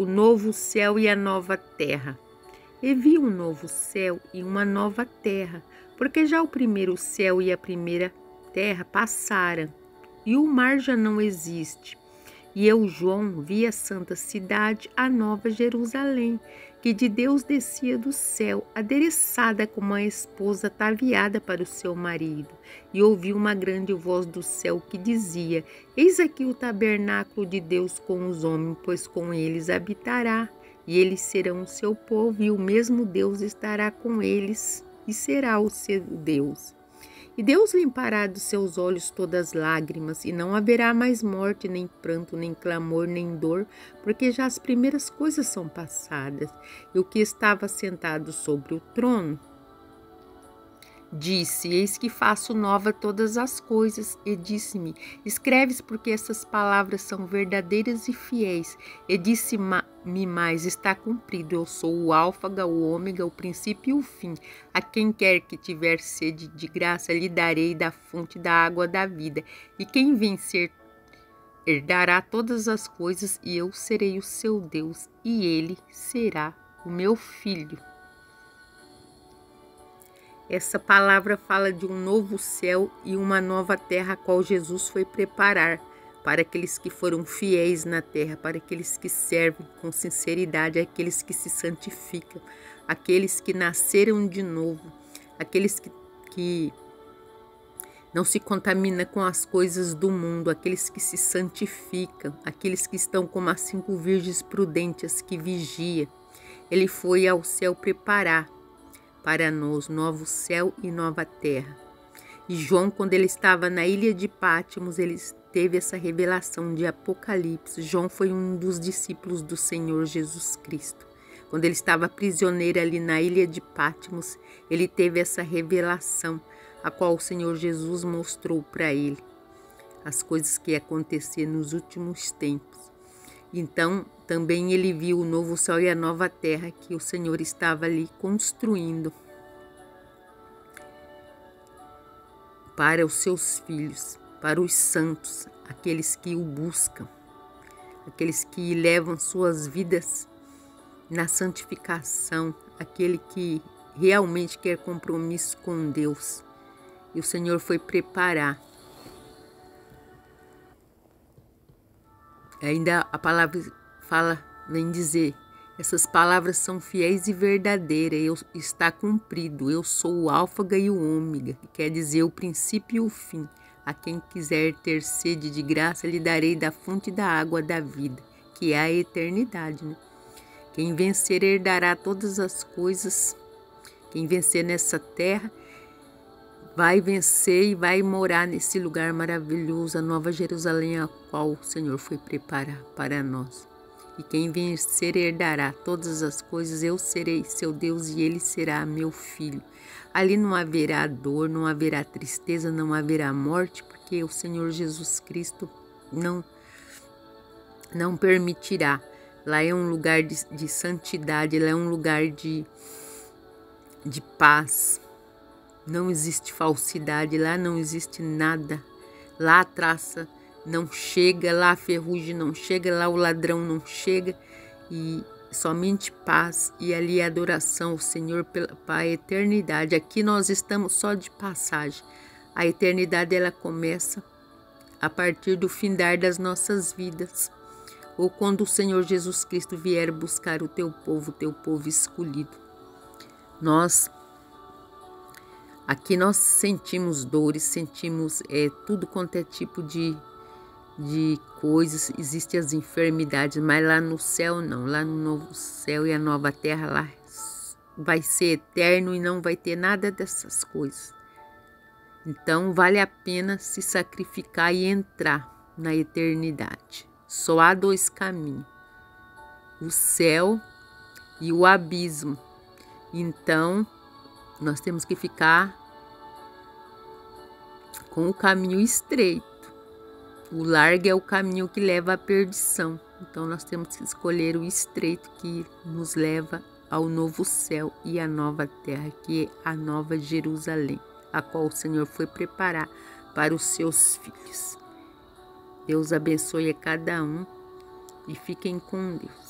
o novo céu e a nova terra. E vi um novo céu e uma nova terra, porque já o primeiro céu e a primeira terra passaram, e o mar já não existe. E eu, João, vi a santa cidade, a nova Jerusalém, que de Deus descia do céu, adereçada como a esposa ataviada para o seu marido. E ouvi uma grande voz do céu que dizia: Eis aqui o tabernáculo de Deus com os homens, pois com eles habitará, e eles serão o seu povo, e o mesmo Deus estará com eles, e será o seu Deus. E Deus limpará dos seus olhos todas lágrimas, e não haverá mais morte, nem pranto, nem clamor, nem dor, porque já as primeiras coisas são passadas. E o que estava sentado sobre o trono Disse: Eis que faço nova todas as coisas. E disse-me: Escreves, porque essas palavras são verdadeiras e fiéis. E disse-me mais: Está cumprido. Eu sou o Álfaga, o Ômega, o princípio e o fim. A quem quer que tiver sede de graça, lhe darei da fonte da água da vida. E quem vencer, herdará todas as coisas, e eu serei o seu Deus, e ele será o meu filho. Essa palavra fala de um novo céu e uma nova terra a qual Jesus foi preparar para aqueles que foram fiéis na terra, para aqueles que servem com sinceridade, aqueles que se santificam, aqueles que nasceram de novo, aqueles que, que não se contamina com as coisas do mundo, aqueles que se santificam, aqueles que estão como as cinco virgens prudentes que vigia. Ele foi ao céu preparar para nós novo céu e nova terra. E João, quando ele estava na ilha de Pátimos, ele teve essa revelação de Apocalipse. João foi um dos discípulos do Senhor Jesus Cristo. Quando ele estava prisioneiro ali na ilha de Pátimos, ele teve essa revelação, a qual o Senhor Jesus mostrou para ele as coisas que iam acontecer nos últimos tempos. Então, também ele viu o novo céu e a nova terra que o Senhor estava ali construindo para os seus filhos, para os santos, aqueles que o buscam, aqueles que levam suas vidas na santificação, aquele que realmente quer compromisso com Deus. E o Senhor foi preparar Ainda a palavra fala, vem dizer, essas palavras são fiéis e verdadeiras, eu, está cumprido, eu sou o álfaga e o ômega, que quer dizer o princípio e o fim. A quem quiser ter sede de graça, lhe darei da fonte da água da vida, que é a eternidade. Né? Quem vencer herdará todas as coisas, quem vencer nessa terra vai vencer e vai morar nesse lugar maravilhoso, a Nova Jerusalém, a qual o Senhor foi preparar para nós. E quem vencer herdará todas as coisas, eu serei seu Deus e ele será meu filho. Ali não haverá dor, não haverá tristeza, não haverá morte, porque o Senhor Jesus Cristo não, não permitirá. Lá é um lugar de, de santidade, lá é um lugar de, de paz, não existe falsidade, lá não existe nada. Lá a traça não chega, lá a ferrugem não chega, lá o ladrão não chega e somente paz e ali adoração ao Senhor para a eternidade. Aqui nós estamos só de passagem. A eternidade ela começa a partir do findar das nossas vidas, ou quando o Senhor Jesus Cristo vier buscar o teu povo, o teu povo escolhido. Nós Aqui nós sentimos dores, sentimos é, tudo quanto é tipo de, de coisas, existem as enfermidades, mas lá no céu não, lá no novo céu e a nova terra lá vai ser eterno e não vai ter nada dessas coisas. Então vale a pena se sacrificar e entrar na eternidade. Só há dois caminhos: o céu e o abismo. Então nós temos que ficar com o caminho estreito. O largo é o caminho que leva à perdição. Então nós temos que escolher o estreito que nos leva ao novo céu e à nova terra, que é a nova Jerusalém, a qual o Senhor foi preparar para os seus filhos. Deus abençoe a cada um e fiquem com Deus.